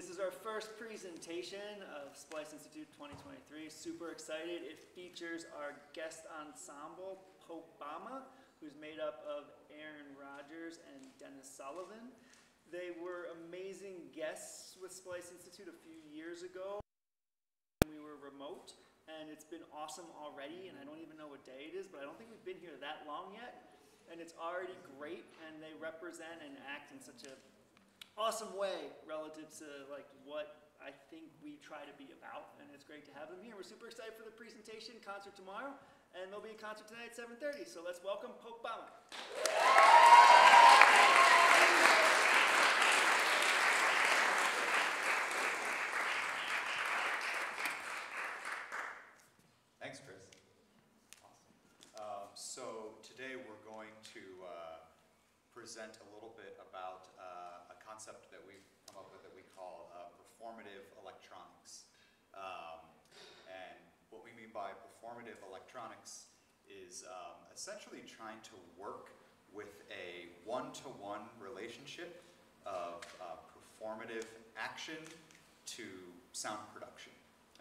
This is our first presentation of Splice Institute 2023. Super excited. It features our guest ensemble, Popebama, who's made up of Erin Rogers and Dennis Sullivan. They were amazing guests with Splice Institute a few years ago. when We were remote, and it's been awesome already. And I don't even know what day it is, but I don't think we've been here that long yet. And it's already great, and they represent and act in such a awesome way relative to like what I think we try to be about, and it's great to have them here. We're super excited for the presentation, concert tomorrow, and there'll be a concert tonight at 7:30. So let's welcome Popebama. Thanks, Chris. Awesome. Um, so today we're going to uh, present a little bit about uh, a concept that we've come up with that we call uh, performative electronics. Um, and what we mean by performative electronics is um, essentially trying to work with a one-to-one relationship of uh, performative action to sound production.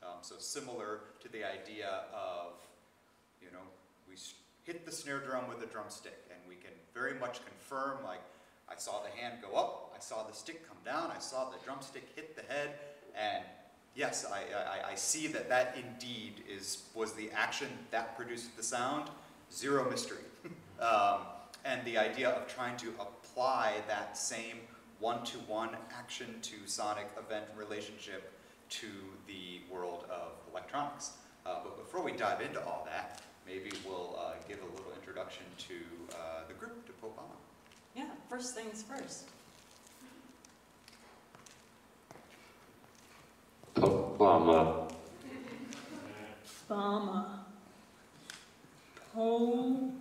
Um, so similar to the idea of, you know, we hit the snare drum with a drumstick, and we can very much confirm, like, I saw the hand go up, I saw the stick come down, I saw the drumstick hit the head, and yes, I, I, I see that that indeed is was the action that produced the sound. Zero mystery. um, and the idea of trying to apply that same one-to-one action to sonic event relationship to the world of electronics. Uh, but before we dive into all that, maybe we'll uh, give a little introduction to uh, the group, to Popebama. Yeah, first things first. Obama. Bama. Pope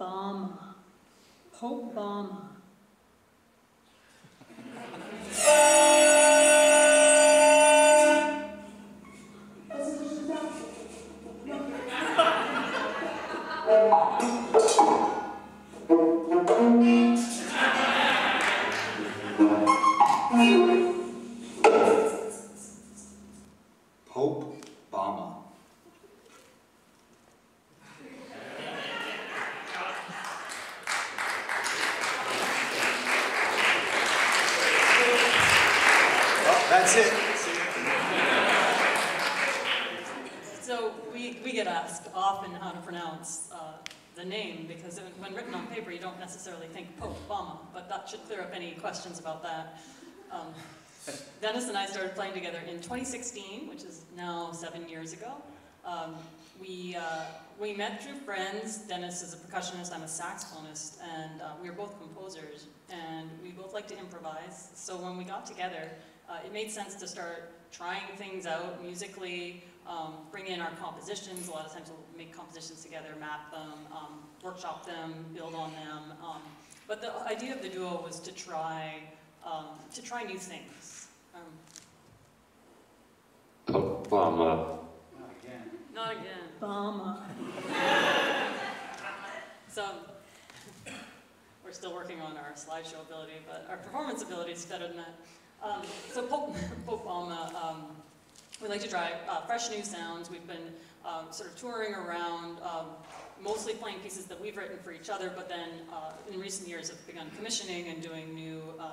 Bama. Pope Bama. questions about that. Um, Dennis and I started playing together in 2016, which is now seven years ago. Um, we, uh, we met through friends. Dennis is a percussionist, I'm a saxophonist, and uh, we are both composers, and we both like to improvise. So when we got together, uh, it made sense to start trying things out musically, um, bring in our compositions. A lot of times we'll make compositions together, map them, um, workshop them, build on them. Um, but the idea of the duo was to try, um, to try new things. Um, Obama. Not again. not again. Bama. so, we're still working on our slideshow ability, but our performance ability is better than that. Um, so Pope, Popebama, um, we like to try uh, fresh new sounds. We've been um, sort of touring around, um, mostly playing pieces that we've written for each other, but then uh, in recent years have begun commissioning and doing new uh,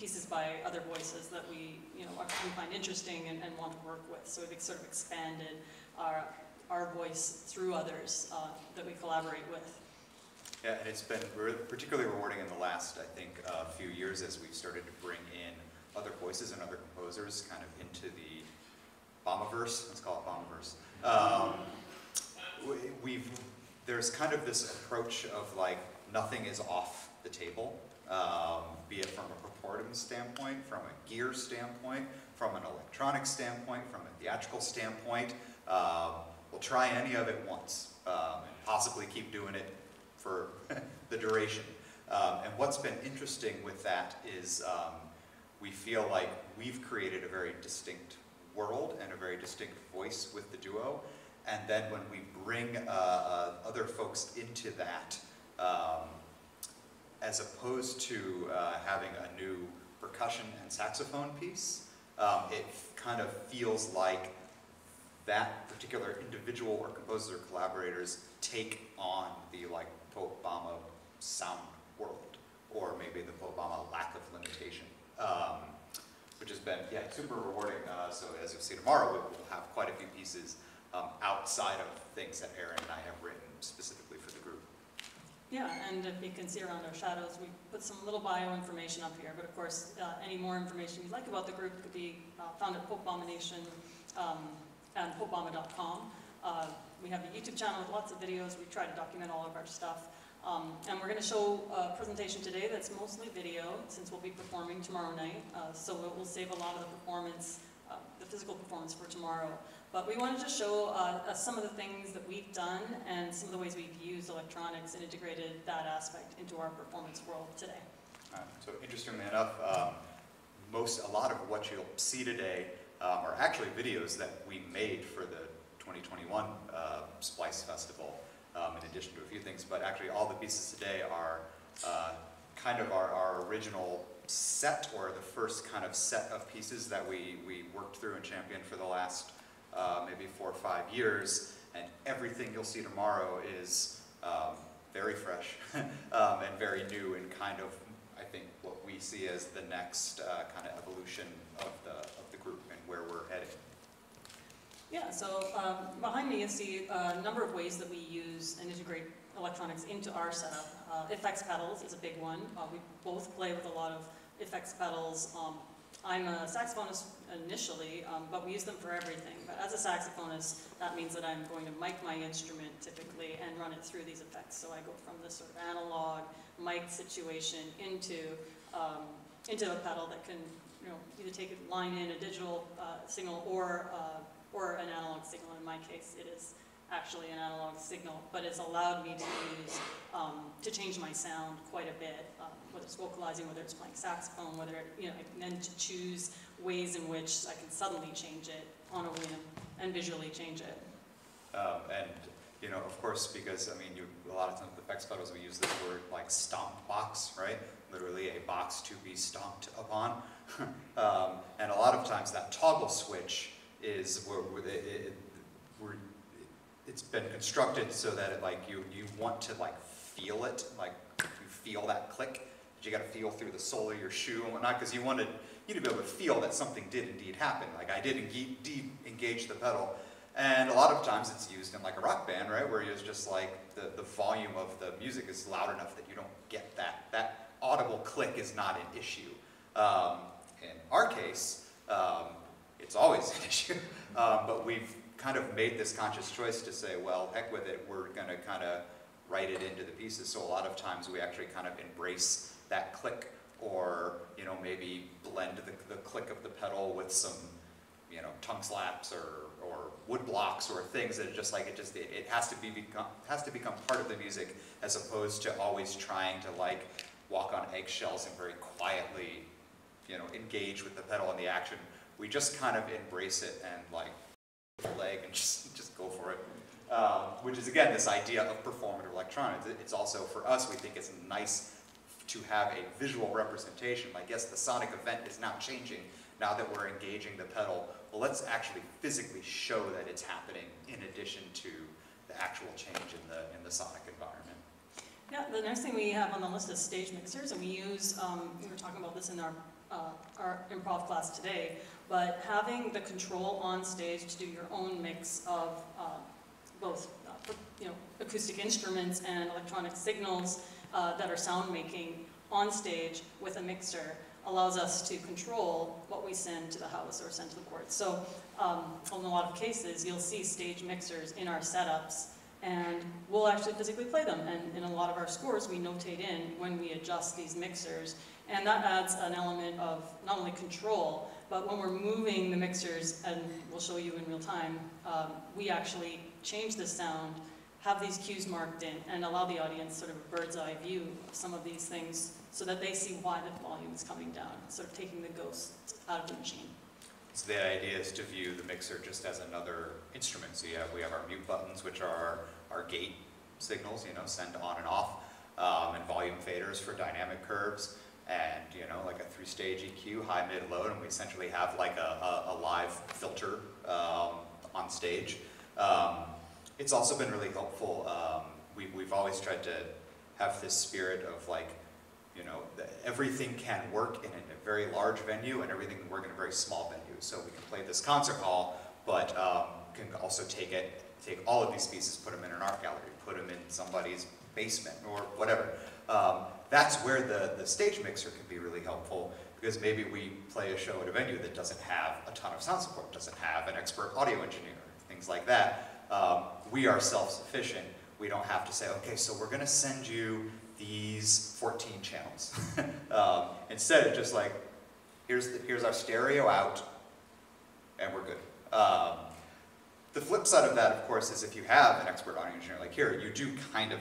pieces by other voices that we, you know, we find interesting and, and want to work with. So we've sort of expanded our, our voice through others uh, that we collaborate with. Yeah, and it's been particularly rewarding in the last, I think, uh, few years as we've started to bring in other voices and other composers kind of into the Bombverse. Let's call it Bombverse. Um, we- we've there's kind of this approach of like nothing is off the table, um, be it from a purportum standpoint, from a gear standpoint, from an electronic standpoint, from a theatrical standpoint. Um, we'll try any of it once um, and possibly keep doing it for the duration. Um, and what's been interesting with that is um, we feel like we've created a very distinct world and a very distinct voice with the duo. And then when we bring uh, uh, other folks into that, um, as opposed to uh, having a new percussion and saxophone piece, um, it kind of feels like that particular individual or composers or collaborators take on the like Popebama sound world, or maybe the Popebama lack of limitation, um, which has been yeah super rewarding. Uh, so as you'll see tomorrow, we- we'll have quite a few pieces um, outside of things that Erin and I have written specifically for the group. Yeah, and if you can see around our shadows, we put some little bio information up here, but of course, uh, any more information you'd like about the group could be uh, found at Pope Abomination um, and popebama.com. Uh, We have a YouTube channel with lots of videos, we try to document all of our stuff. Um, And we're going to show a presentation today that's mostly video, since we'll be performing tomorrow night, Uh, so it will save a lot of the performance, uh, the physical performance for tomorrow. But we wanted to show uh, uh, some of the things that we've done and some of the ways we've used electronics and integrated that aspect into our performance world today. Uh, So interestingly enough, um, most, a lot of what you'll see today um, are actually videos that we made for the 2021 uh, Splice Festival, um, in addition to a few things. But actually, all the pieces today are uh, kind of our, our original set, or the first kind of set of pieces that we, we worked through and championed for the last uh, maybe four or five years. And everything you'll see tomorrow is um, very fresh um, and very new and kind of, I think, what we see as the next uh, kind of evolution of the, of the group and where we're heading. Yeah, so um, behind me you see a number of ways that we use and integrate electronics into our setup. Uh, effects pedals is a big one. Uh, we both play with a lot of effects pedals. Um, I'm a saxophonist initially, um, but we use them for everything. But as a saxophonist, that means that I'm going to mic my instrument typically and run it through these effects. So I go from this sort of analog mic situation into um, into a pedal that can, you know, either take a line in a digital uh, signal or uh, or an analog signal. In my case, it is actually an analog signal, but it's allowed me to use, um, to change my sound quite a bit, um, whether it's vocalizing, whether it's playing saxophone, whether, it, you know, and then to choose ways in which I can suddenly change it on a whim and visually change it. Um, and, you know, of course, because, I mean, you, a lot of times with effects pedals, we use the word like stomp box, right? Literally a box to be stomped upon. um, and a lot of times that toggle switch is where, it, it, where it's been constructed so that it like you, you want to like feel it, like you feel that click. You got to feel through the sole of your shoe and whatnot because you wanted you to be able to feel that something did indeed happen. Like I did de- engage the pedal, and a lot of times it's used in like a rock band, right, where it's just like the, the volume of the music is loud enough that you don't get that. That audible click is not an issue. Um, in our case, um, it's always an issue, um, but we've kind of made this conscious choice to say, well, heck with it, we're going to kind of write it into the pieces. So a lot of times we actually kind of embrace that click or, you know, maybe blend the, the click of the pedal with some, you know, tongue slaps or, or wood blocks or things that are just like, it just, it, it has to be become, has to become part of the music as opposed to always trying to like walk on eggshells and very quietly, you know, engage with the pedal and the action. We just kind of embrace it and like leg and just, just go for it. Um, which is again this idea of performative electronics. It's also for us, we think it's nice to have a visual representation. Like yes, the sonic event is now changing now that we're engaging the pedal. Well, let's actually physically show that it's happening in addition to the actual change in the in the sonic environment. Yeah, the next thing we have on the list is stage mixers, and we use, um, we were talking about this in our, uh, our improv class today, but having the control on stage to do your own mix of, uh, both, uh, you know, acoustic instruments and electronic signals, uh, that are sound making on stage with a mixer allows us to control what we send to the house or send to the court. So, um, in a lot of cases, you'll see stage mixers in our setups and we'll actually physically play them. And in a lot of our scores, we notate in when we adjust these mixers. And that adds an element of not only control, but when we're moving the mixers, and we'll show you in real time, um, we actually change the sound, have these cues marked in, and allow the audience sort of a bird's eye view of some of these things so that they see why the volume is coming down, sort of taking the ghost out of the machine. So the idea is to view the mixer just as another instrument. So have, we have our mute buttons, which are our, our gate signals, you know, send on and off, um, and volume faders for dynamic curves, and, you know, like a three-stage EQ, high, mid, low, and we essentially have like a, a, a live filter, um, on stage. Um, it's also been really helpful, um, we, we've always tried to have this spirit of like, you know, everything can work in a very large venue and everything can work in a very small venue. So we can play this concert hall, but um, can also take it, take all of these pieces, put them in an art gallery, put them in somebody's basement or whatever. Um, that's where the, the stage mixer can be really helpful because maybe we play a show at a venue that doesn't have a ton of sound support, doesn't have an expert audio engineer, things like that. Um, we are self-sufficient. We don't have to say, okay, so we're gonna send you these 14 channels. um, instead, it's just like, here's, the, here's our stereo out, and we're good. Um, the flip side of that, of course, is if you have an expert audio engineer like here, you do kind of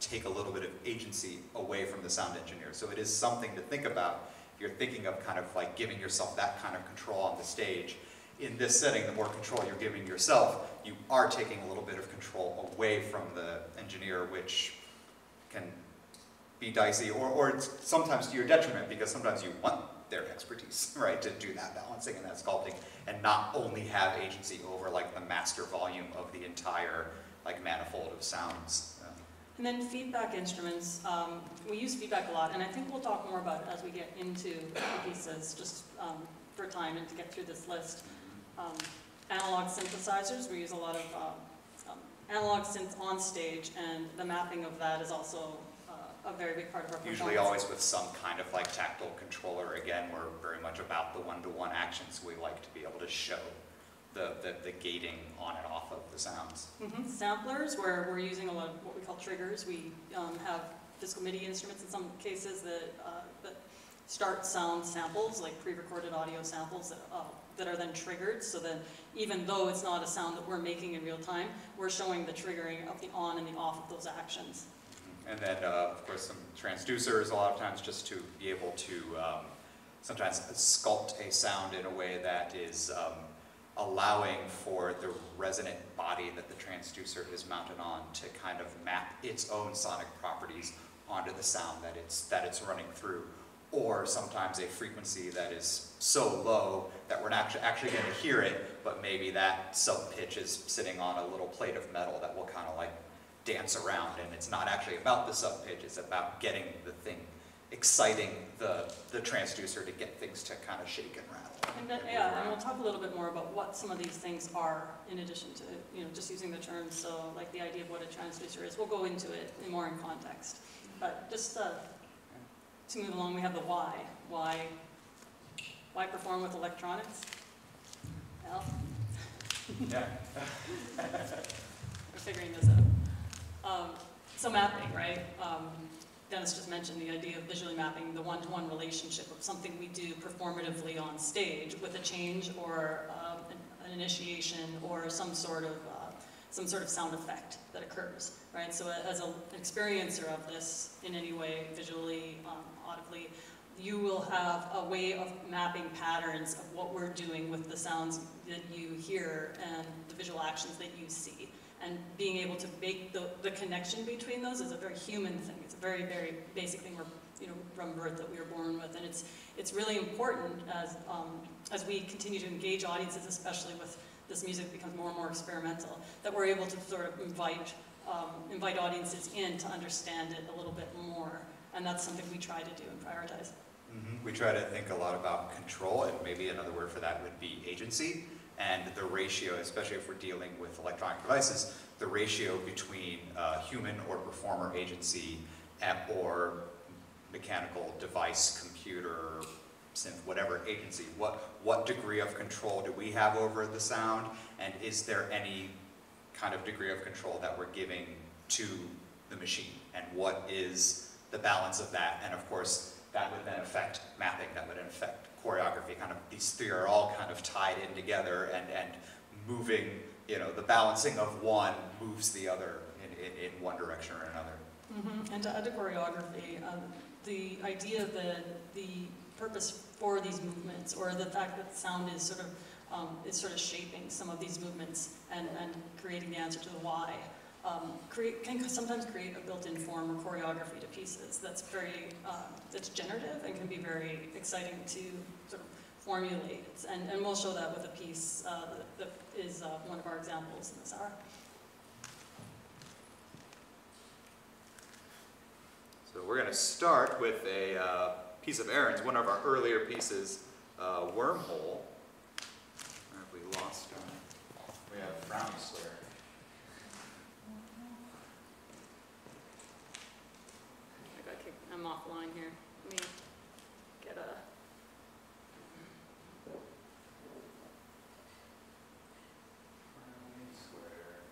take a little bit of agency away from the sound engineer. So it is something to think about if you're thinking of kind of like giving yourself that kind of control on the stage. In this setting, the more control you're giving yourself, you are taking a little bit of control away from the engineer, which can be dicey, or, or it's sometimes to your detriment, because sometimes you want their expertise, right, to do that balancing and that sculpting, and not only have agency over like the master volume of the entire like manifold of sounds. And then feedback instruments, um, we use feedback a lot, and I think we'll talk more about it as we get into the pieces, just um, for time and to get through this list. Um, Analog synthesizers, we use a lot of uh, um, analog synths on stage, and the mapping of that is also uh, a very big part of our performance. Usually always with some kind of like tactile controller, again, we're very much about the one-to-one actions, we like to be able to show the, the, the gating on and off of the sounds. Mhm. Samplers, where we're using a lot of what we call triggers. We um, have physical MIDI instruments in some cases that, uh, that start sound samples, like pre-recorded audio samples that, uh, that are then triggered, so that even though it's not a sound that we're making in real time, we're showing the triggering of the on and the off of those actions. And then, uh, of course, some transducers, a lot of times just to be able to um, sometimes sculpt a sound in a way that is um, allowing for the resonant body that the transducer is mounted on to kind of map its own sonic properties onto the sound that it's, that it's running through. Or sometimes a frequency that is so low that we're not actu- actually going to hear it, but maybe that sub-pitch is sitting on a little plate of metal that will kind of like dance around, and it's not actually about the sub-pitch, it's about getting the thing, exciting the, the transducer to get things to kind of shake and rattle. And then, yeah, and we'll talk a little bit more about what some of these things are in addition to, you know, just using the terms, so like the idea of what a transducer is. We'll go into it in more in context. But just uh, to move along, we have the why. Why, why perform with electronics? Well, Yeah. we're figuring this out. Um, So mapping, right? Um, Dennis just mentioned the idea of visually mapping the one-to-one relationship of something we do performatively on stage with a change or um, an an initiation or some sort of, uh, some sort of sound effect that occurs, right? So as an experiencer of this in any way, visually, um, audibly, you will have a way of mapping patterns of what we're doing with the sounds that you hear and the visual actions that you see. And being able to make the, the connection between those is a very human thing. It's a very, very basic thing we're, you know, from birth that we were born with. And it's, it's really important as, um, as we continue to engage audiences, especially with this music becomes more and more experimental, that we're able to sort of invite, um, invite audiences in to understand it a little bit more. And that's something we try to do and prioritize. Mhm. We try to think a lot about control, and maybe another word for that would be agency, and the ratio, especially if we're dealing with electronic devices, the ratio between uh, human or performer agency or mechanical device, computer, synth, whatever agency. What, what degree of control do we have over the sound, and is there any kind of degree of control that we're giving to the machine? And what is the balance of that? And of course, that would then affect mapping, that would affect choreography, kind of, these three are all kind of tied in together and, and moving, you know, the balancing of one moves the other in, in, in one direction or another. Mhm. And to add to choreography, um, the idea that the purpose for these movements, or the fact that sound is sort of um, is sort of shaping some of these movements and, and creating the answer to the why. Um, create, can sometimes create a built-in form or choreography to pieces that's very, uh, that's generative and can be very exciting to sort of formulate. And, and we'll show that with a piece uh, that, that is uh, one of our examples in this hour. So we're going to start with a uh, piece of Erin's, one of our earlier pieces, uh, Wormhole. Where have we lost our, we have Brownie Square. I got kicked, I'm offline here. Let me get a. Brownie Square.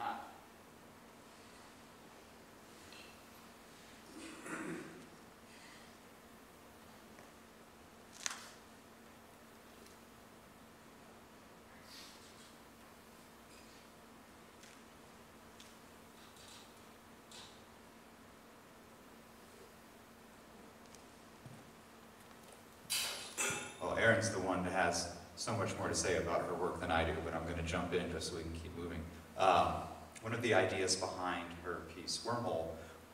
Aha. Well, Erin's the one that has so much more to say about her work than I do, but I'm going to jump in just so we can keep moving. Um, one of the ideas behind her piece, Wormhole,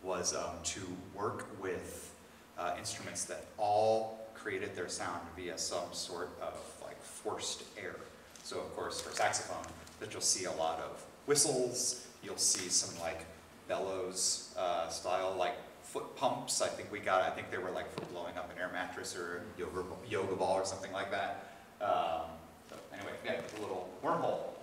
was um, to work with uh, instruments that all created their sound via some sort of like forced air. So of course for saxophone, that you'll see a lot of whistles, you'll see some like bellows uh, style, like foot pumps. I think we got, I think they were like for blowing up an air mattress or yoga, yoga ball or something like that. Um, so anyway, yeah, a little wormhole.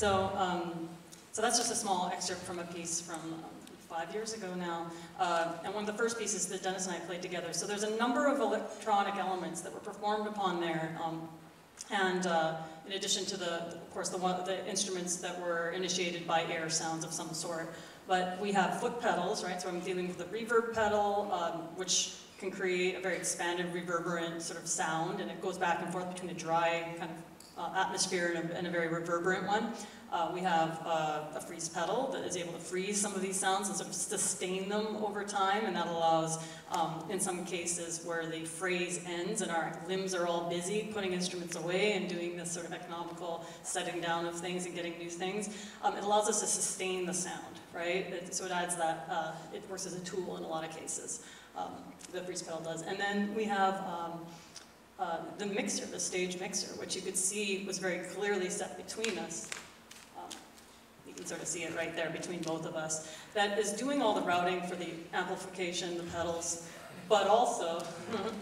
So, um, so that's just a small excerpt from a piece from um, five years ago now, uh, and one of the first pieces that Dennis and I played together. So there's a number of electronic elements that were performed upon there, um, and uh, in addition to the, of course, the, one, the instruments that were initiated by air sounds of some sort. But we have foot pedals, right? So I'm dealing with the reverb pedal, um, which can create a very expanded, reverberant sort of sound, and it goes back and forth between a dry kind of uh, atmosphere and a, a very reverberant one. Uh, we have uh, a freeze pedal that is able to freeze some of these sounds and sort of sustain them over time, and that allows, um, in some cases, where the phrase ends and our limbs are all busy putting instruments away and doing this sort of economical setting down of things and getting new things, um, it allows us to sustain the sound, right? It, so it adds that, uh, it works as a tool in a lot of cases, um, the freeze pedal does. And then we have um, uh, the mixer, the stage mixer, which you could see was very clearly set between us. Um, You can sort of see it right there between both of us. That is doing all the routing for the amplification, the pedals, but also,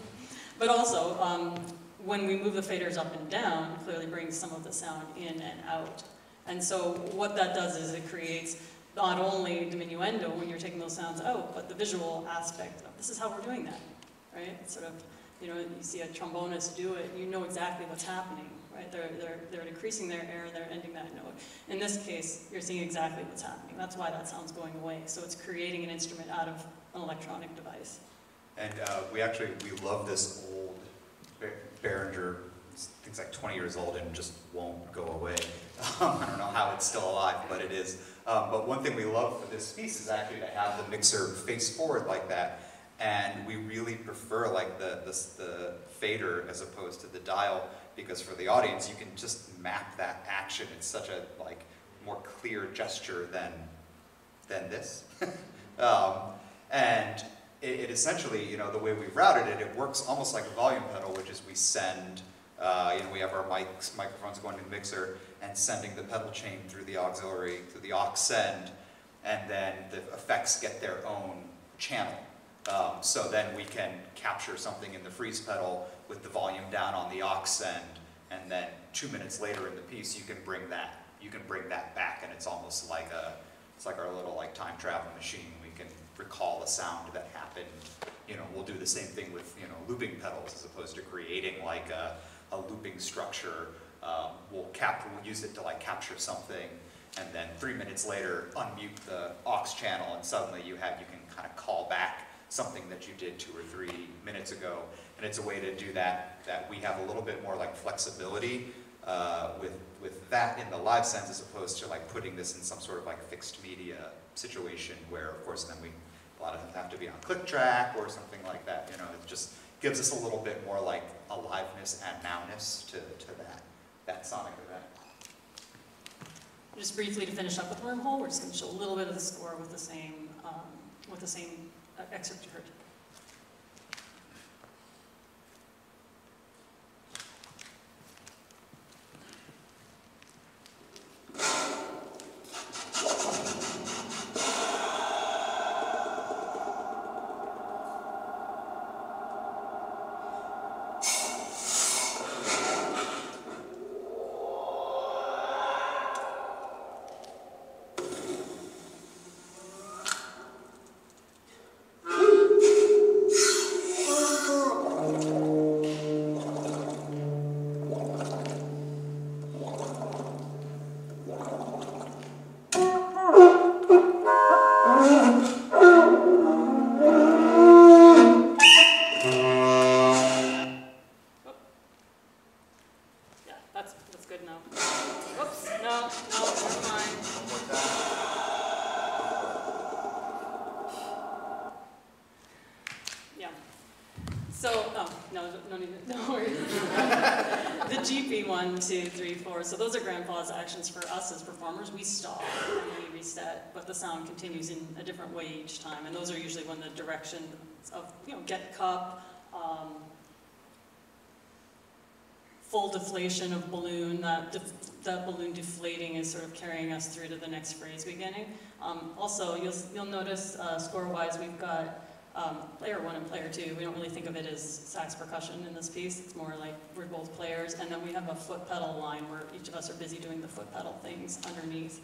but also, um, when we move the faders up and down, clearly brings some of the sound in and out. And so what that does is it creates not only diminuendo when you're taking those sounds out, but the visual aspect of this is how we're doing that, right? It's sort of, you know, you see a trombonist do it, you know exactly what's happening, right? They're, they're, they're decreasing their air, they're ending that note. In this case, you're seeing exactly what's happening. That's why that sound's going away. So it's creating an instrument out of an electronic device. And uh, we actually, we love this old Behringer, it's like 20 years old and just won't go away. Um, I don't know how it's still alive, but it is. Um, But one thing we love for this piece is actually to have the mixer face forward like that. And we really prefer like the, the, the fader as opposed to the dial, because for the audience, you can just map that action. It's such a like more clear gesture than, than this. Um, And it, it essentially, you know, the way we've routed it, it works almost like a volume pedal, which is we send, uh, you know, we have our mics, microphones going to the mixer and sending the pedal chain through the auxiliary, through the aux send, and then the effects get their own channel. Um, so then we can capture something in the freeze pedal with the volume down on the aux send, and then two minutes later in the piece, you can bring that, you can bring that back, and it's almost like a, it's like our little like time travel machine. We can recall a sound that happened. You know, we'll do the same thing with, you know, looping pedals as opposed to creating like a, a looping structure. Um, we'll cap, we'll use it to like capture something and then three minutes later unmute the aux channel and suddenly you have, you can kind of call back something that you did two or three minutes ago. And it's a way to do that, that we have a little bit more like flexibility uh, with, with that in the live sense as opposed to like putting this in some sort of like fixed media situation where of course then we, a lot of them have to be on click track or something like that, you know, it just gives us a little bit more like aliveness and nowness to, to that, that sonic event. Just briefly to finish up with Wormhole, we're just going to show a little bit of the score with the same, um, with the same uh, excerpt each time. And those are usually when the direction of, you know, get cup, um, full deflation of balloon, that, that balloon deflating is sort of carrying us through to the next phrase beginning. Um, also, you'll, you'll notice, uh, score-wise, we've got, um, player one and player two. We don't really think of it as sax percussion in this piece. It's more like we're both players. And then we have a foot pedal line where each of us are busy doing the foot pedal things underneath.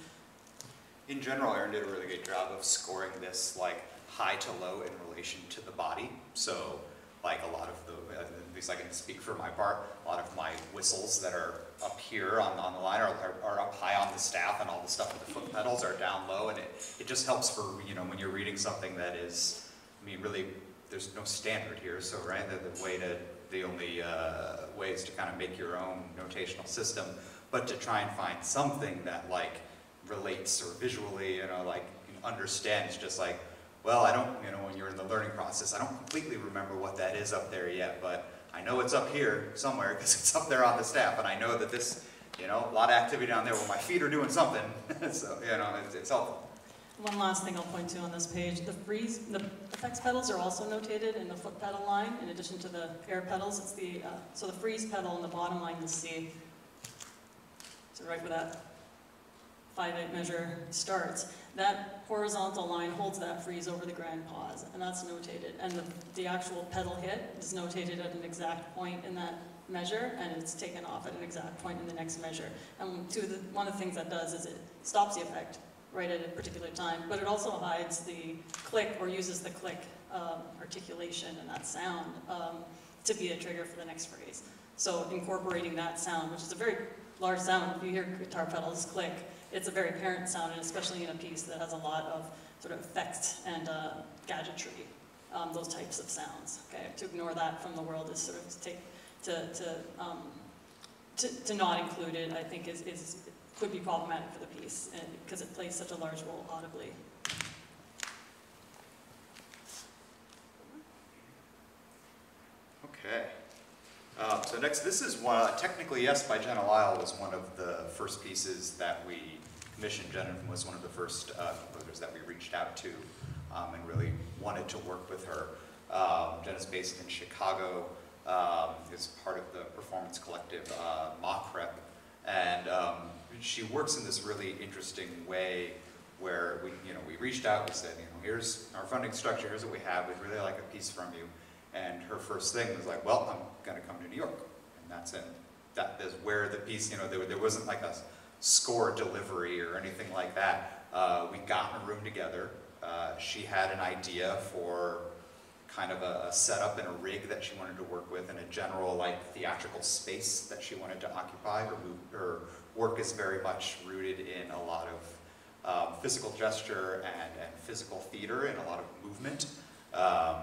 In general, Erin did a really good job of scoring this like high to low in relation to the body. So like a lot of the, at least I can speak for my part, a lot of my whistles that are up here on, on the line are, are, up high on the staff and all the stuff with the foot pedals are down low and it, it just helps for, you know, when you're reading something that is, I mean, really, there's no standard here, so, right, the, the way to, the only, uh, ways to kind of make your own notational system. But to try and find something that like relates or visually, you know, like understands just like, well, I don't, you know, when you're in the learning process, I don't completely remember what that is up there yet, but I know it's up here somewhere because it's up there on the staff, and I know that this, you know, a lot of activity down there where my feet are doing something, so, you know, it's, it's helpful. One last thing I'll point to on this page, the freeze, the effects pedals are also notated in the foot pedal line, in addition to the air pedals, it's the, uh, so the freeze pedal in the bottom line you see. So right where that five-eight measure starts, that horizontal line holds that freeze over the grand pause, and that's notated. And the, the actual pedal hit is notated at an exact point in that measure, and it's taken off at an exact point in the next measure. And two of the, one of the things that does is it stops the effect right at a particular time, but it also hides the click or uses the click um, articulation and that sound um, to be a trigger for the next phrase. So incorporating that sound, which is a very large sound, if you hear guitar pedals click, it's a very apparent sound, and especially in a piece that has a lot of sort of effects and uh, gadgetry, um, those types of sounds. Okay, to ignore that from the world is sort of to take to to um, to, to not include it. I think is is could be problematic for the piece because it plays such a large role audibly. Okay. Um, so next, this is one, technically Yes by Jenna Lyle was one of the first pieces that we commissioned. Jenna was one of the first uh, composers that we reached out to um, and really wanted to work with her. Um, Jenna's based in Chicago, um, is part of the performance collective uh, and um, she works in this really interesting way where we, you know, we reached out, we said, you know, here's our funding structure, here's what we have, we'd really like a piece from you. And her first thing was like, well, I'm gonna come to New York. And that's it. That is where the piece, you know, there, there wasn't like a score delivery or anything like that. Uh, we got in a room together. Uh, she had an idea for kind of a, a setup and a rig that she wanted to work with and a general like theatrical space that she wanted to occupy. Her, her work is very much rooted in a lot of um, physical gesture and, and physical theater and a lot of movement. Um,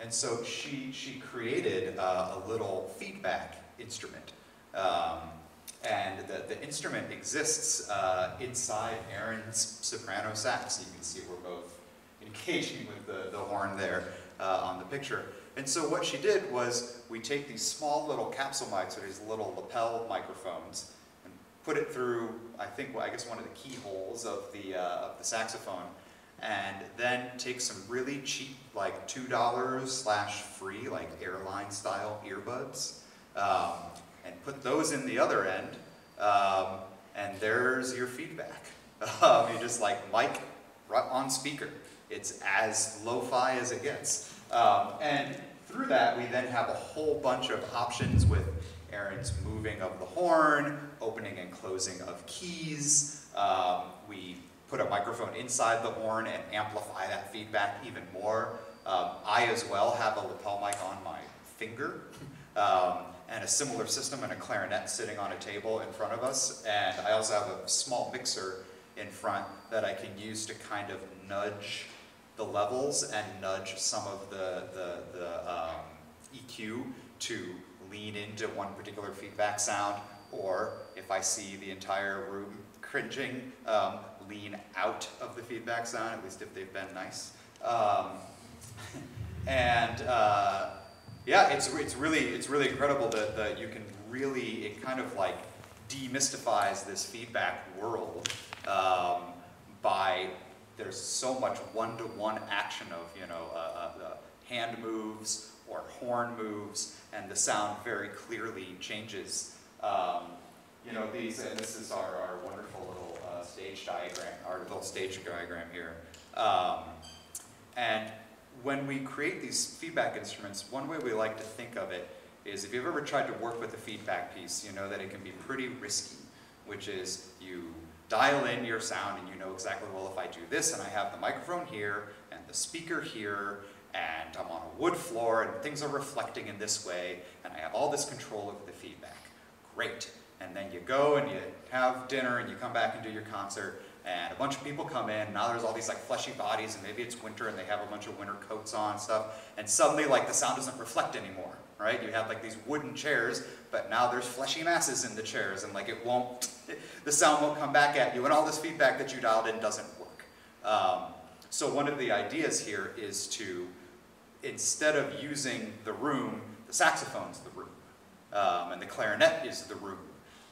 and so she, she created uh, a little feedback instrument. Um, and the, the instrument exists uh, inside Erin's soprano sax. You can see we're both engaging with the, the horn there uh, on the picture. And so what she did was we take these small little capsule mics, or these little lapel microphones, and put it through, I think, well, I guess one of the keyholes of the, uh, of the saxophone, and then take some really cheap, like $2 slash free, like airline style earbuds, um, and put those in the other end, um, and there's your feedback. Um, you just like mic right on speaker. It's as lo-fi as it gets. Um, and through that, we then have a whole bunch of options with Erin's moving of the horn, opening and closing of keys. Um, we put a microphone inside the horn and amplify that feedback even more. Um, I as well have a lapel mic on my finger. Um, and a similar system and a clarinet sitting on a table in front of us. And I also have a small mixer in front that I can use to kind of nudge the levels and nudge some of the, the, the um, EQ to lean into one particular feedback sound, or if I see the entire room cringing, um, lean out of the feedback sound, at least if they've been nice. Um, and uh, yeah, it's, it's, really, it's really incredible that, that you can really, it kind of like demystifies this feedback world um, by there's so much one-to-one action of, you know, uh, uh, hand moves or horn moves, and the sound very clearly changes. Um, you know, these, and this is our, our wonderful little uh, stage diagram, our little stage diagram here. Um, and when we create these feedback instruments, one way we like to think of it is if you've ever tried to work with a feedback piece, you know that it can be pretty risky, which is you dial in your sound and you know exactly, well, if I do this and I have the microphone here and the speaker here and I'm on a wood floor and things are reflecting in this way and I have all this control over the feedback. Great. And then you go and you have dinner and you come back and do your concert And a bunch of people come in, now there's all these like fleshy bodies, and maybe it's winter and they have a bunch of winter coats on and stuff, and suddenly like the sound doesn't reflect anymore, right? You have like these wooden chairs, but now there's fleshy masses in the chairs, and like it won't, the sound won't come back at you, and all this feedback that you dialed in doesn't work. Um, so one of the ideas here is to, instead of using the room, the saxophone's the room, um, and the clarinet is the room.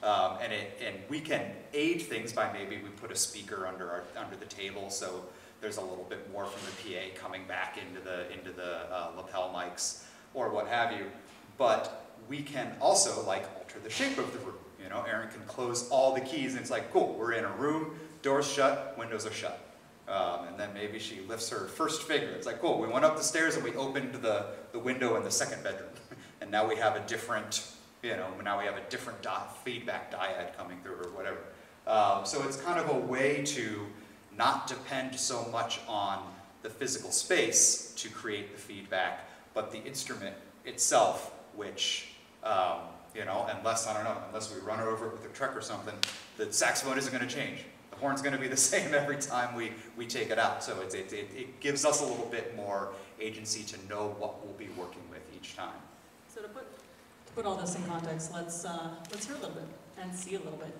Um, and, it, and we can aid things by maybe we put a speaker under, our, under the table so there's a little bit more from the PA coming back into the, into the uh, lapel mics or what have you. But we can also like alter the shape of the room. You know, Erin can close all the keys and it's like, cool, we're in a room, doors shut, windows are shut. Um, and then maybe she lifts her first finger. It's like, cool, we went up the stairs and we opened the, the window in the second bedroom. and now we have a different you know, now we have a different di feedback dyad coming through or whatever. Um, so it's kind of a way to not depend so much on the physical space to create the feedback, but the instrument itself, which, um, you know, unless, I don't know, unless we run over it with a truck or something, the saxophone isn't going to change. The horn's going to be the same every time we, we take it out. So it, it, it, gives us a little bit more agency to know what we'll be working with each time. So to put, put all this in context, let's, uh, let's hear a little bit and see a little bit.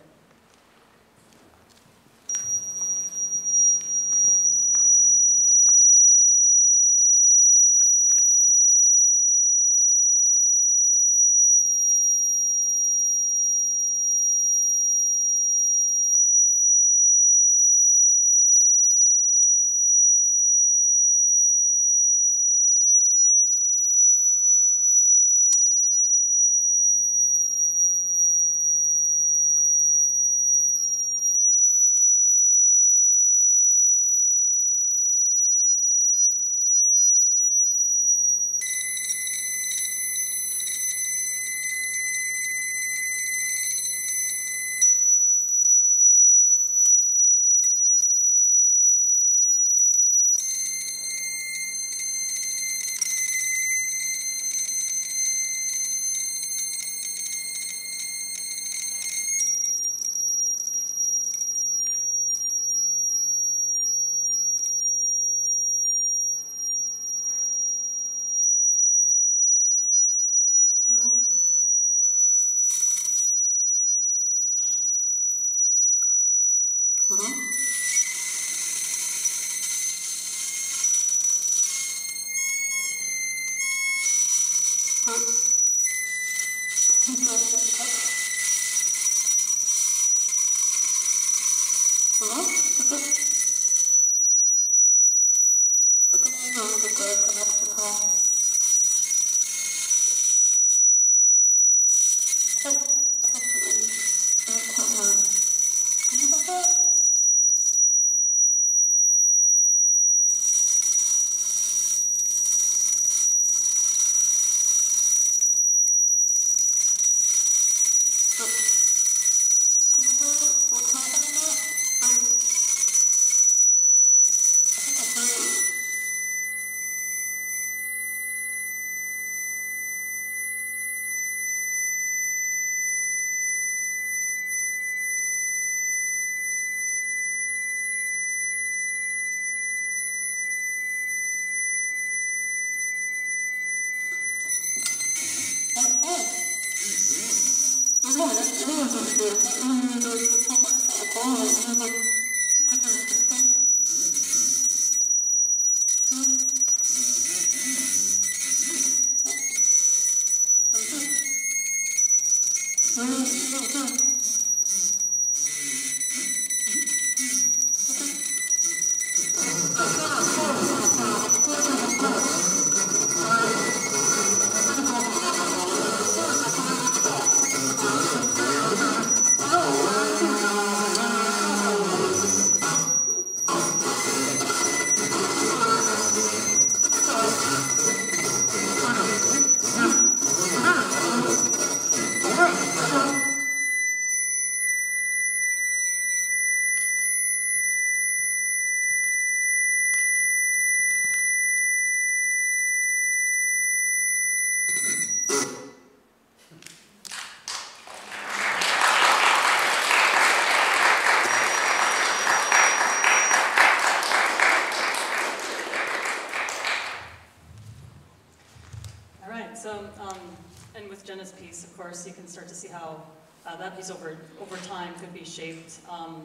Shaped. Um,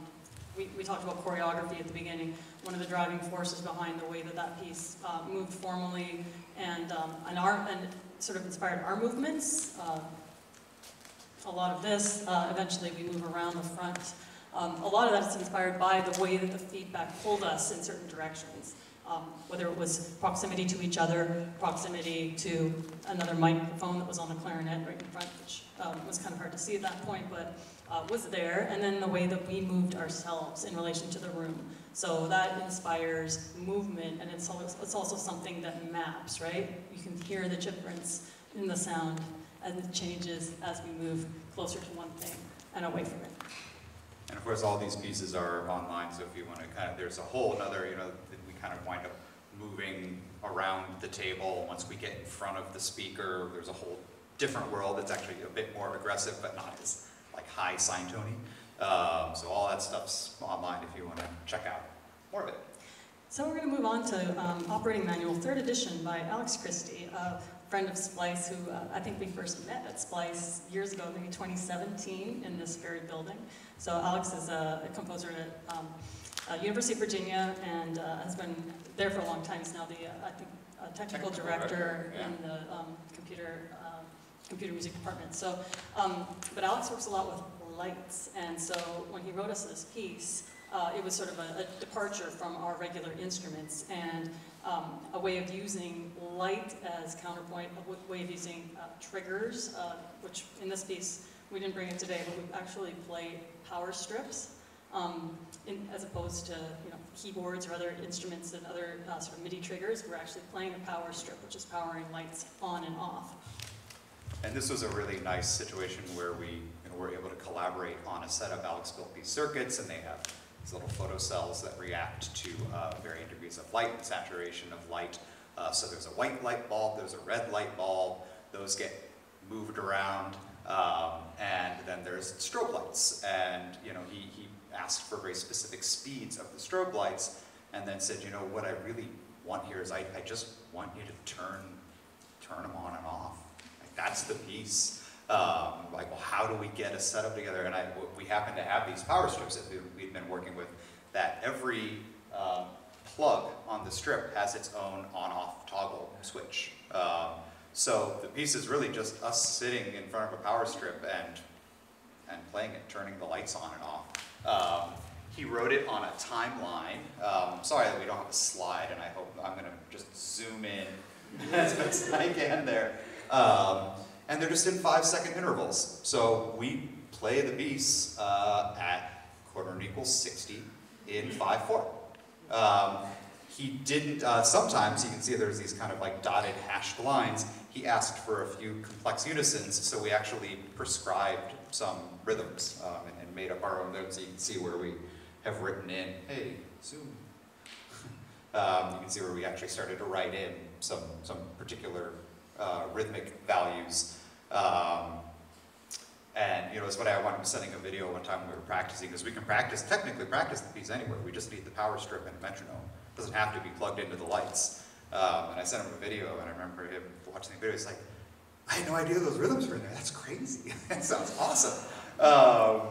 We, we talked about choreography at the beginning. One of the driving forces behind the way that that piece uh, moved formally and, um, and our, and sort of inspired our movements. Uh, A lot of this, uh, eventually we move around the front. Um, A lot of that is inspired by the way that the feedback pulled us in certain directions. Um, Whether it was proximity to each other, proximity to another microphone that was on the clarinet right in front, which um, was kind of hard to see at that point, but uh, was there, and then the way that we moved ourselves in relation to the room. So that inspires movement, and it's also, it's also something that maps, right? You can hear the difference in the sound as it changes as we move closer to one thing and away from it. And of course, all these pieces are online, so if you want to kind of, there's a whole another, you know, that we kind of wind up moving around the table. Once we get in front of the speaker, there's a whole different world that's actually a bit more aggressive, but not as like high sine tony. Um, so all that stuff's online if you want to check out more of it. So we're going to move on to um, Operating Manual, third edition by Alex Christie, a friend of Splice who uh, I think we first met at Splice years ago, maybe 2017, in this very building. So Alex is a, a composer at um, uh, University of Virginia and uh, has been there for a long time. He's now the, uh, I think, uh, technical, Technical director, yeah. in the um, computer, um, computer music department. So, um, but Alex works a lot with lights, and so when he wrote us this piece, uh, it was sort of a, a departure from our regular instruments and um, a way of using light as counterpoint, a way of using uh, triggers, uh, which in this piece, we didn't bring it today, but we actually play power strips, um, in, as opposed to, you know, keyboards or other instruments and other uh, sort of MIDI triggers. We're actually playing a power strip, which is powering lights on and off. And this was a really nice situation where we you know, were able to collaborate on a set of Alex built these circuits, and they have these little photocells that react to uh, varying degrees of light and saturation of light. Uh, so there's a white light bulb, there's a red light bulb, those get moved around, um, and then there's strobe lights. And you know, he, he asked for very specific speeds of the strobe lights, and then said, you know, what I really want here is I, I just want you to turn turn them on and off. Like, that's the piece. Um, like, well, how do we get a setup together? And I, we happen to have these power strips that we, we've been working with, that every um, plug on the strip has its own on-off toggle switch. Um, so the piece is really just us sitting in front of a power strip and and playing it, turning the lights on and off. Um, he wrote it on a timeline. Um, sorry that we don't have a slide, and I hope I'm going to just zoom in as best I can there. Um, and they're just in five second intervals. So we play the piece uh, at quarter and equals 60 in 5 4. Um, he didn't, uh, sometimes you can see there's these kind of like dotted hashed lines. He asked for a few complex unisons, so we actually prescribed some rhythms um, and, made up our own notes. So you can see where we have written in, hey, zoom. um, you can see where we actually started to write in some, some particular uh, rhythmic values. Um, and you know, it's what I wanted to sending a video one time we were practicing, because we can practice, technically practice the piece anywhere. We just need the power strip and a metronome. It doesn't have to be plugged into the lights. Um, and I sent him a video, and I remember him watching the video. He's like, I had no idea those rhythms were in there. That's crazy. that sounds awesome. Um,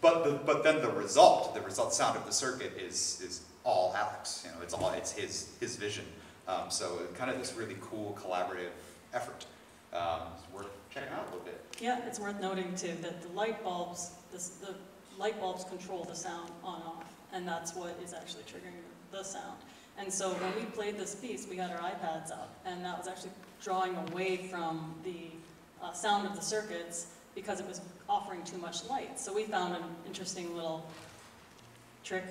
but the, but then the result, the result sound of the circuit is is all Alex. You know, it's all it's his his vision. Um, so kind of this really cool collaborative effort. Um, it's worth checking out a little bit. Yeah, it's worth noting too that the light bulbs, this, the light bulbs control the sound on off, and that's what is actually triggering the sound. And so when we played this piece, we had our iPads up, and that was actually drawing away from the uh, sound of the circuits because it was offering too much light. So we found an interesting little trick.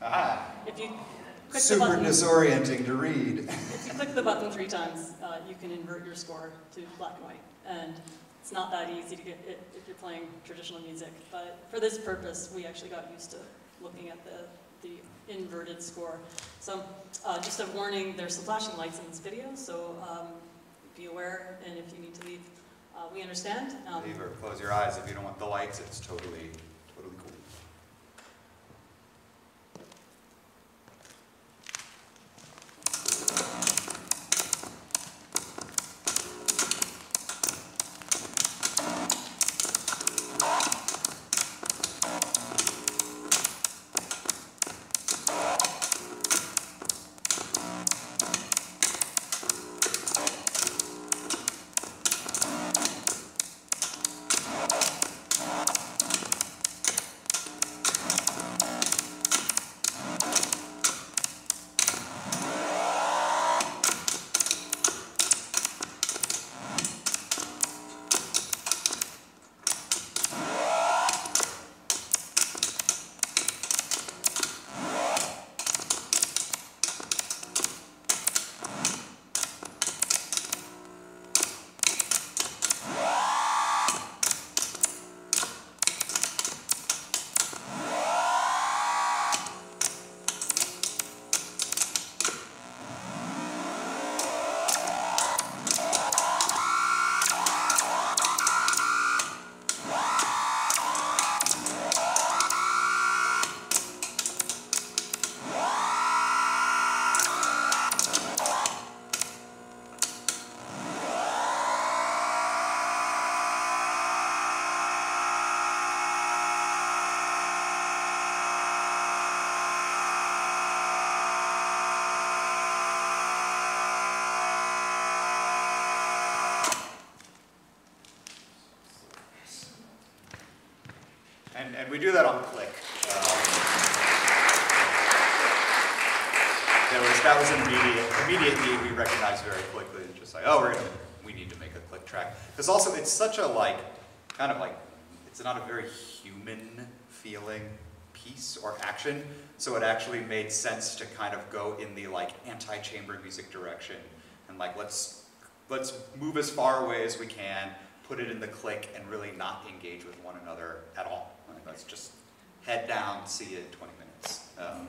Ah, If you click the super button, disorienting to read. if you click the button three times, uh, you can invert your score to black and white. And it's not that easy to get it if you're playing traditional music. But for this purpose, we actually got used to looking at the, the inverted score. So uh, just a warning, there's some flashing lights in this video, so um, be aware. And if you need to leave, uh, we understand. Um, Leave or close your eyes if you don't want the lights. It's totally, totally cool. And we do that on click. Um, was, that was an immediate, we recognized very quickly, and just like, oh, we're gonna, we need to make a click track. Because also, it's such a like, kind of like, it's not a very human feeling piece or action, so it actually made sense to kind of go in the like anti-chamber music direction. And like, let's, let's move as far away as we can, put it in the click, and really not engage with one another at all. Just head down, see you in twenty minutes, um,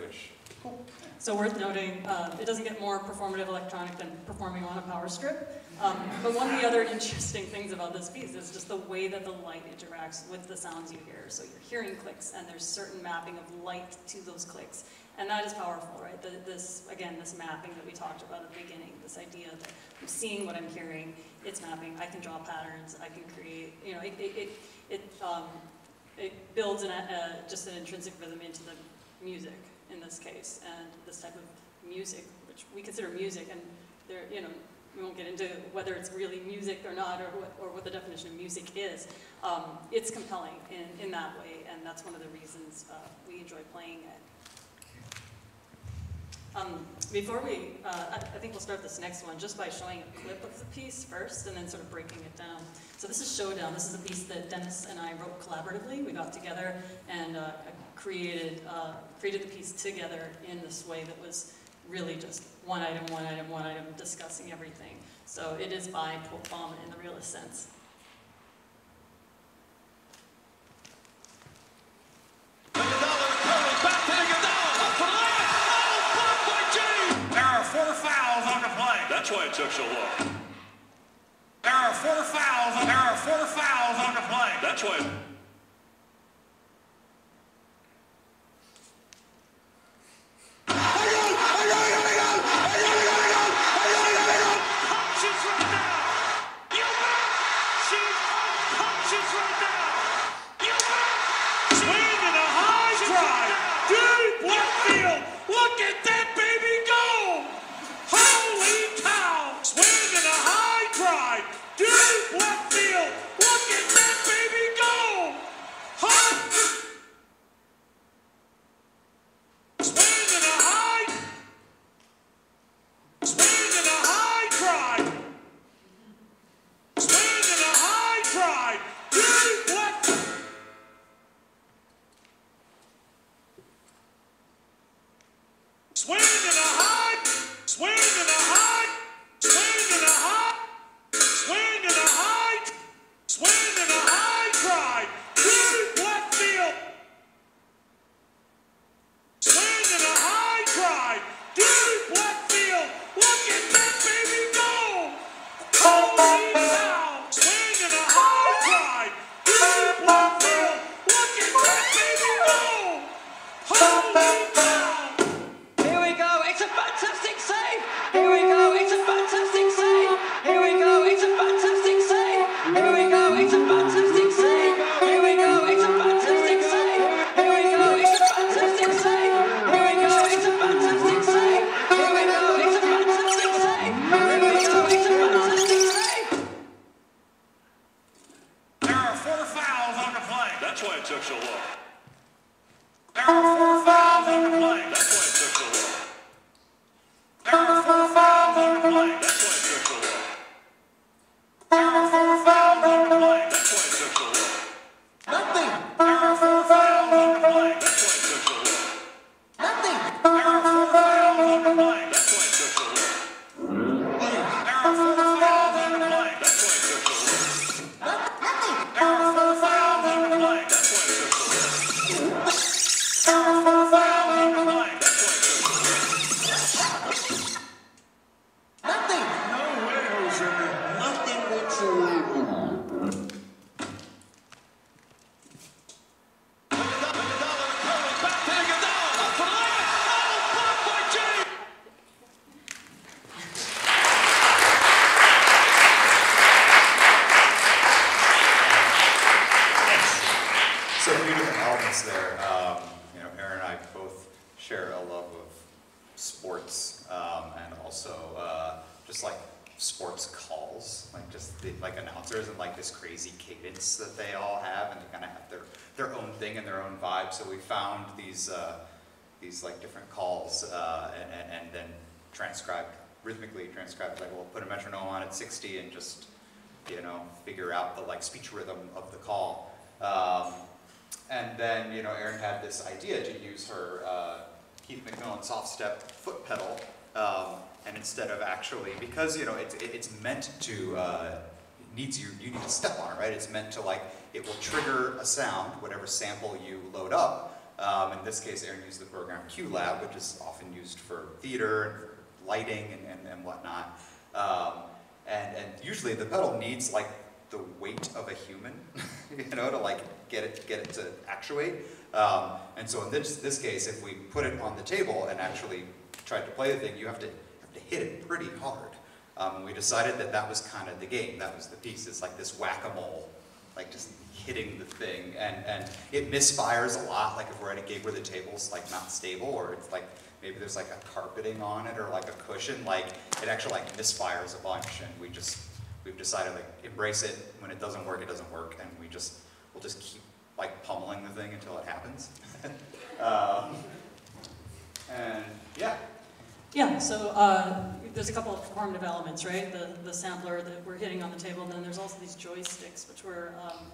which, cool. yeah. So worth noting, uh, it doesn't get more performative electronic than performing on a power strip. Um, But one of the other interesting things about this piece is just the way that the light interacts with the sounds you hear. So you're hearing clicks, and there's certain mapping of light to those clicks. And that is powerful, right? The- This, again, this mapping that we talked about at the beginning, this idea that I'm seeing what I'm hearing, it's mapping, I can draw patterns, I can create, you know, it, it, it, it, um, it builds an, uh, just an intrinsic rhythm into the music in this case, and this type of music, which we consider music, and there, you know, we won't get into whether it's really music or not, or what, or what the definition of music is. Um, it's compelling in, in that way, and that's one of the reasons, uh, we enjoy playing it. Um, before we, uh, I, I think we'll start this next one just by showing a clip of the piece first, and then sort of breaking it down. So this is Showdown. This is a piece that Dennis and I wrote collaboratively. We got together and uh, created uh, created the piece together in this way that was really just one item, one item, one item, discussing everything. So it is by Popebama in the realist sense. That's why it took so long. There are four fouls. There are four fouls on the play. That's why. Took so long. Like speech rhythm of the call. Um, and then you know Erin had this idea to use her uh, Keith McMillen SoftStep foot pedal, um, and instead of actually because you know it's it's meant to uh, needs you you need to step on it right. It's meant to like it will trigger a sound whatever sample you load up. Um, in this case, Erin used the program QLab, which is often used for theater and for lighting and, and, and whatnot. Um, and, and usually the pedal needs like the weight of a human, you know, to like get it get it to actuate. Um, and so in this this case, if we put it on the table and actually tried to play the thing, you have to have to hit it pretty hard. Um, we decided that that was kind of the game. That was the piece. It's like this whack-a-mole, like just hitting the thing, and and it misfires a lot. Like if we're at a gig where the table's like not stable, or it's like maybe there's like a carpeting on it or like a cushion, like it actually like misfires a bunch, and we just we've decided like embrace it. When it doesn't work, it doesn't work, and we just we'll just keep like pummeling the thing until it happens. um, and yeah, Yeah, so uh, there's a couple of formative elements, right? The, the sampler that we're hitting on the table, and then there's also these joysticks, which were, um,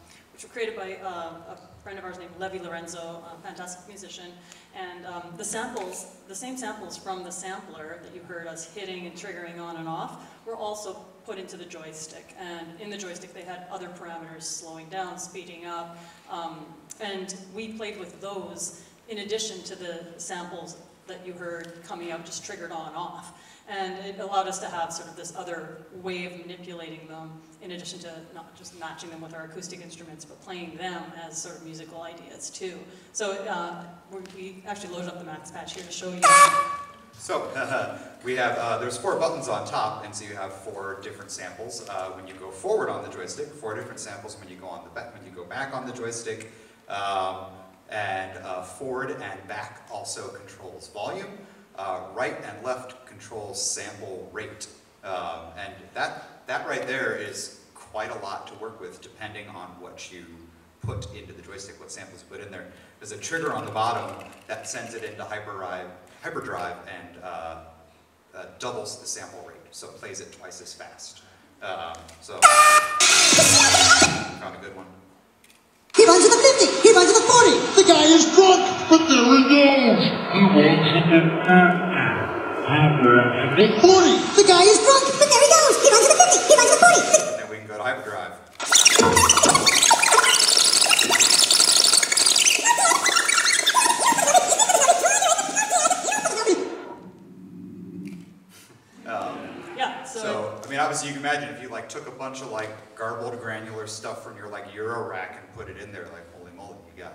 which were created by uh, a friend of ours named Levi Lorenzo, a fantastic musician. And um, the samples, the same samples from the sampler that you heard us hitting and triggering on and off, were also put into the joystick. And in the joystick, they had other parameters, slowing down, speeding up. Um, and we played with those in addition to the samples that you heard coming out just triggered on and off. And it allowed us to have sort of this other way of manipulating them in addition to not just matching them with our acoustic instruments, but playing them as sort of musical ideas too. So uh, we- actually loaded up the Max Patch here to show you. So we have, uh, there's four buttons on top, and so you have four different samples. Uh, when you go forward on the joystick, four different samples when you go on the back, when you go back on the joystick. Um, and uh, forward and back also controls volume. Uh, right and left controls sample rate. Um, and that, that right there is quite a lot to work with depending on what you put into the joystick, what samples you put in there. There's a trigger on the bottom that sends it into hyperdrive, hyperdrive and uh, uh, doubles the sample rate, so it plays it twice as fast. Um, so, found a good one. He runs to the 50. He runs to the guy is drunk, but there he goes. He wants to the 50. 40. The guy is drunk, but there he goes. He runs to the 50. He runs to the 40. And then we can go to hyperdrive. Um, Yeah, so, So, I mean, obviously you can imagine if you like took a bunch of like garbled granular stuff from your like Euro rack and put it in there, like holy moly, you got,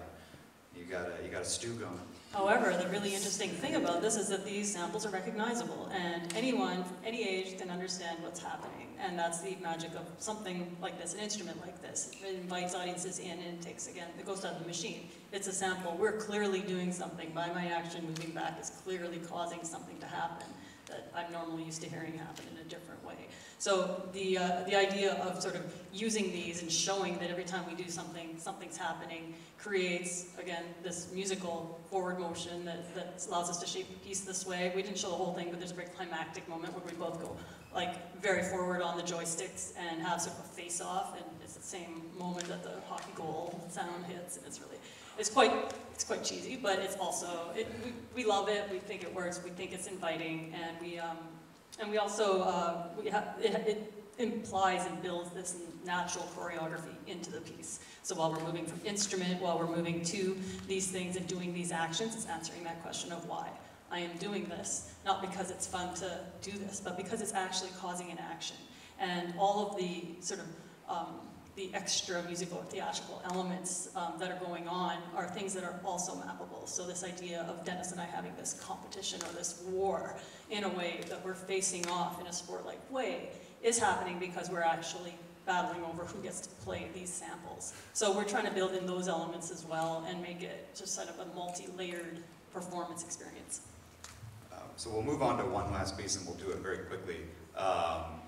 you got a, you got a stew going. however, the really interesting thing about this is that these samples are recognizable and anyone any age can understand what's happening. And that's the magic of something like this, an instrument like this. It invites audiences in and it takes, again, it goes down the machine. It's a sample. We're clearly doing something. By my action moving back is clearly causing something to happen that I'm normally used to hearing happen in a different way. So the, uh, the idea of sort of using these and showing that every time we do something, something's happening, creates, again, this musical forward motion that, that allows us to shape the piece this way. We didn't show the whole thing, but there's a very climactic moment where we both go like very forward on the joysticks and have sort of a face-off, and it's the same moment that the hockey goal sound hits, and it's really, it's quite, it's quite cheesy, but it's also, it, we, we love it, we think it works, we think it's inviting, and we, um, and we also, uh, we have, it, it implies and builds this natural choreography into the piece. So while we're moving from instrument, while we're moving to these things and doing these actions, it's answering that question of why. I am doing this, not because it's fun to do this, but because it's actually causing an action. And all of the sort of um, the extra musical or theatrical elements um, that are going on are things that are also mappable. So this idea of Dennis and I having this competition or this war in a way that we're facing off in a sport-like way is happening because we're actually battling over who gets to play these samples. So we're trying to build in those elements as well and make it just sort of a multi-layered performance experience. Um, So we'll move on to one last piece and we'll do it very quickly. Um,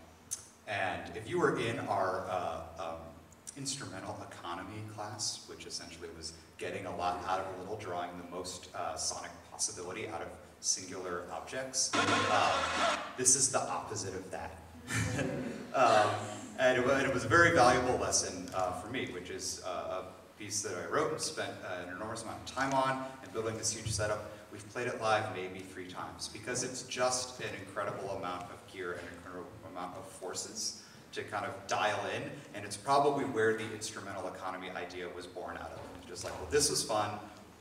and if you were in our uh, um, instrumental economy class, which essentially was getting a lot out of a little, drawing the most uh, sonic possibility out of singular objects, um, this is the opposite of that. um, and, it, and it was a very valuable lesson uh, for me, which is uh, a piece that I wrote and spent uh, an enormous amount of time on and building this huge setup. We've played it live maybe three times because it's just an incredible amount of gear and an incredible amount of forces to kind of dial in, and it's probably where the instrumental economy idea was born out of. Just like, well, this is fun.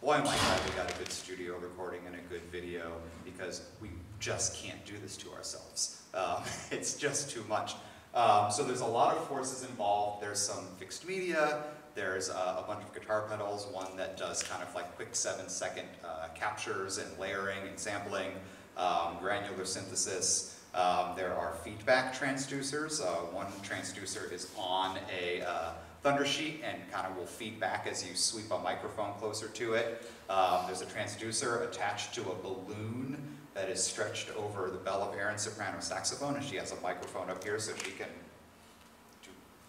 Boy, am I glad we got a good studio recording and a good video because we just can't do this to ourselves. Um, it's just too much. Um, so there's a lot of forces involved. There's some fixed media. There's uh, a bunch of guitar pedals, one that does kind of like quick seven second uh, captures and layering and sampling, um, granular synthesis. Um, there are feedback transducers. Uh, one transducer is on a uh, thunder sheet and kind of will feed back as you sweep a microphone closer to it. Um, there's a transducer attached to a balloon that is stretched over the bell of Erin's soprano saxophone, and she has a microphone up here so she can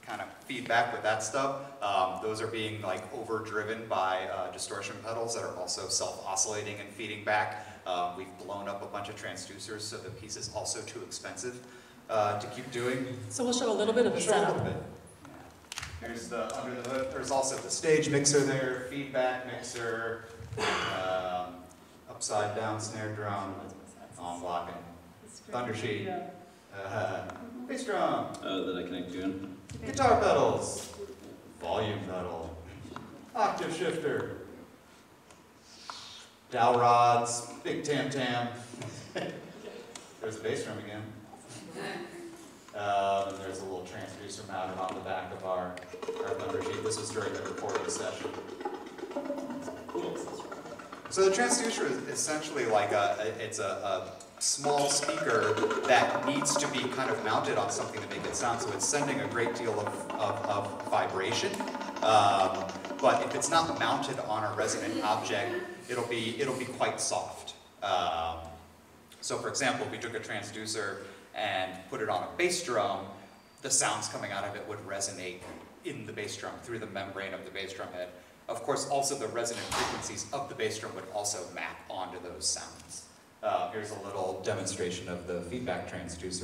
kind of feedback with that stuff. Um, those are being like overdriven by uh, distortion pedals that are also self-oscillating and feeding back. Um, we've blown up a bunch of transducers, so the piece is also too expensive uh, to keep doing. So we'll show a little bit of the Show a little setup. bit. There's the, under the hood, there's also the stage mixer there, feedback mixer, um, upside down snare drum, on blocking, thunder sheet, uh, bass drum, uh, that I connect you in. guitar pedals, volume pedal, octave shifter, dowel rods, big tam tam. There's a bass drum again. Um, and there's a little transducer mounted on the back of our, our thunder sheet. This was during the recording session. So the transducer is essentially like a, a- it's a, a small speaker that needs to be kind of mounted on something to make it sound. So it's sending a great deal of, of, of vibration. Um, but if it's not mounted on a resonant object, it'll be, it'll be quite soft. Um, so for example, if we took a transducer and put it on a bass drum, the sounds coming out of it would resonate in the bass drum, through the membrane of the bass drum head. Of course, also the resonant frequencies of the bass drum would also map onto those sounds. Uh, here's a little demonstration of the feedback transducer.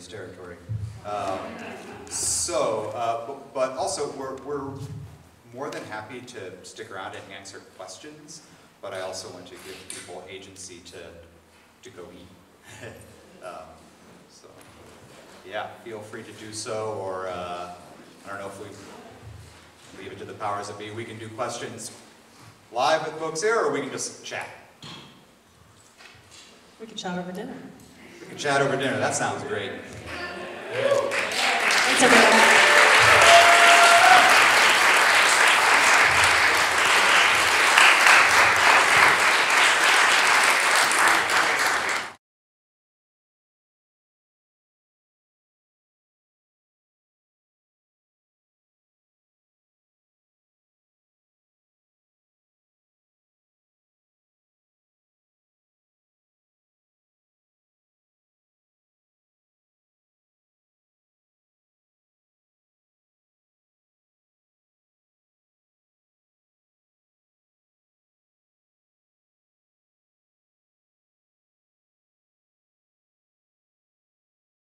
Dangerous territory. Um, so, uh, bu- but also, we're, we're more than happy to stick around and answer questions, but I also want to give people agency to, to go eat. Um, So, yeah, feel free to do so, or, uh, I don't know if we leave it to the powers that be. We can do questions live with folks here, or we can just chat. We could chat over dinner. Chat over dinner, that sounds great. Thanks, everyone.